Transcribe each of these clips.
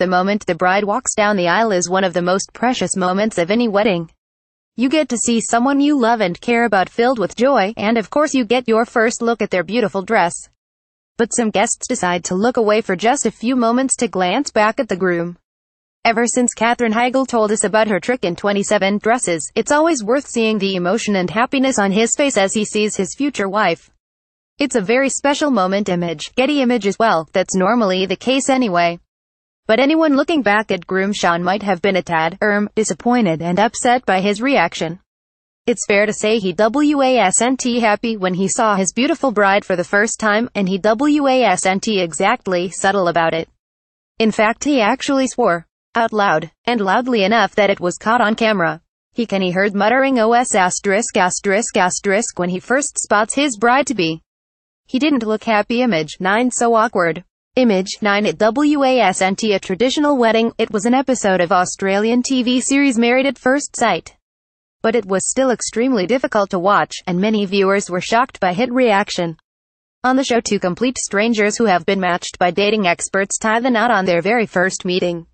The moment the bride walks down the aisle is one of the most precious moments of any wedding. You get to see someone you love and care about filled with joy, and of course you get your first look at their beautiful dress. But some guests decide to look away for just a few moments to glance back at the groom. Ever since Katherine Heigl told us about her trick in 27 dresses, it's always worth seeing the emotion and happiness on his face as he sees his future wife. It's a very special moment image, Getty image as well, that's normally the case anyway. But anyone looking back at groom Sean might have been a tad, erm, disappointed and upset by his reaction. It's fair to say he wasn't happy when he saw his beautiful bride for the first time, and he wasn't exactly subtle about it. In fact he actually swore out loud, and loudly enough that it was caught on camera. He can he heard muttering OS asterisk asterisk asterisk when he first spots his bride-to-be. He didn't look happy image 9 so awkward. Image 9 at WASNT a traditional wedding, it was an episode of Australian TV series Married at First Sight. But it was still extremely difficult to watch, and many viewers were shocked by hit reaction. On the show two complete strangers who have been matched by dating experts tie the knot on their very first meeting.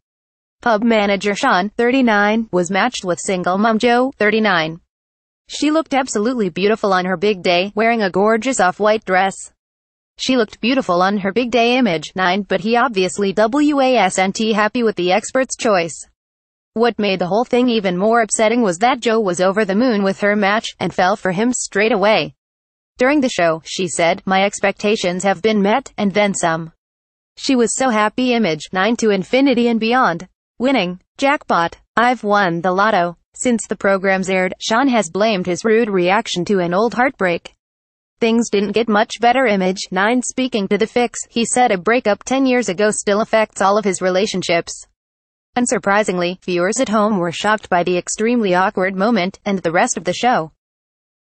Pub manager Sean, 39, was matched with single mom Jo, 39. She looked absolutely beautiful on her big day, wearing a gorgeous off-white dress. She looked beautiful on her big day image, 9, but he obviously wasn't happy with the expert's choice. What made the whole thing even more upsetting was that Jo was over the moon with her match, and fell for him straight away. During the show, she said, my expectations have been met, and then some. She was so happy image, 9 to infinity and beyond. Winning. Jackpot. I've won the lotto. Since the programs aired, Sean has blamed his rude reaction to an old heartbreak. Things didn't get much better image. 9 Speaking to the fix, he said a breakup 10 years ago still affects all of his relationships. Unsurprisingly, viewers at home were shocked by the extremely awkward moment, and the rest of the show.